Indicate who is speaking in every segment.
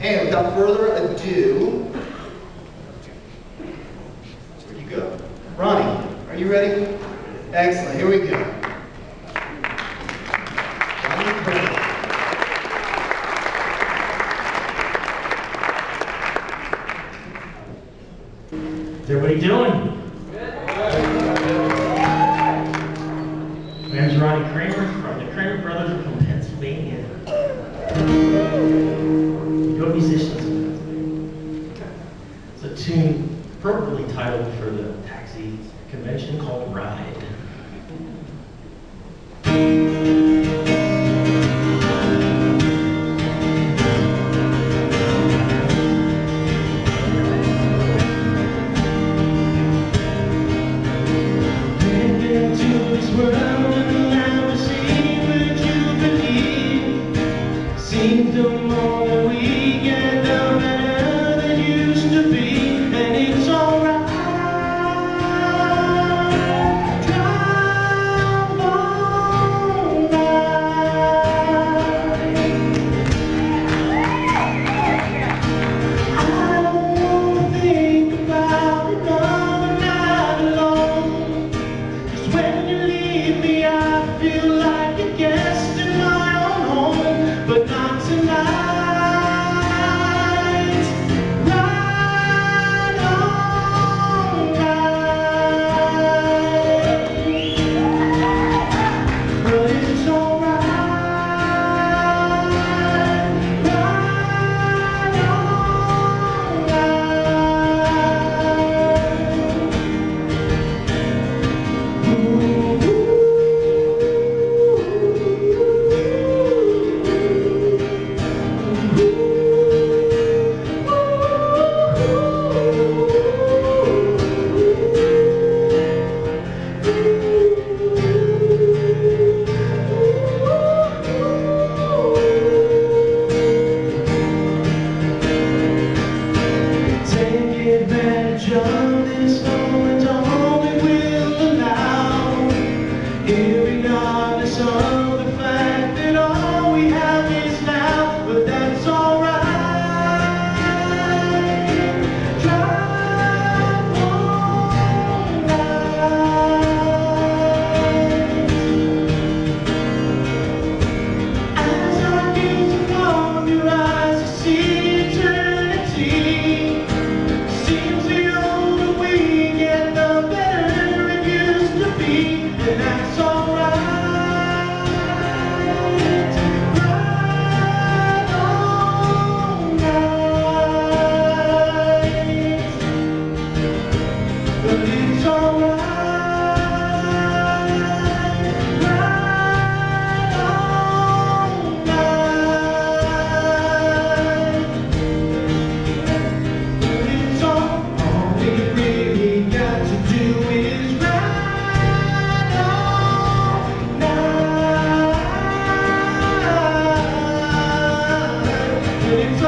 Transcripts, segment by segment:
Speaker 1: And without further ado, where'd you go? Ronnie, are you ready? Excellent, here we go. Ronnie Cremer.
Speaker 2: What's everybody doing? My name's Ronnie Cremer from the Cremer Brothers from Pennsylvania. Musicians. It's a tune appropriately titled for the taxi convention called Ride. into this world and now we But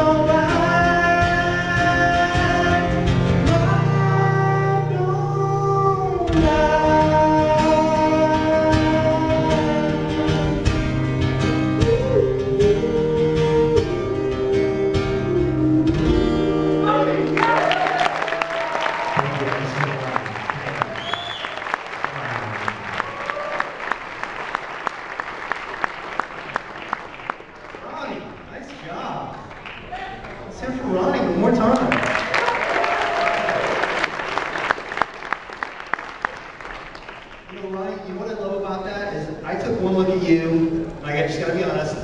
Speaker 2: It's alright.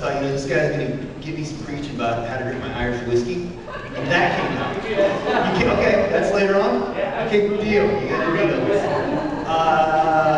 Speaker 1: Thought, you know, this guy's gonna give me some preaching about how to drink my Irish whiskey. And that came out. Came, okay, that's later on? Okay, deal. You got your deal. Uh,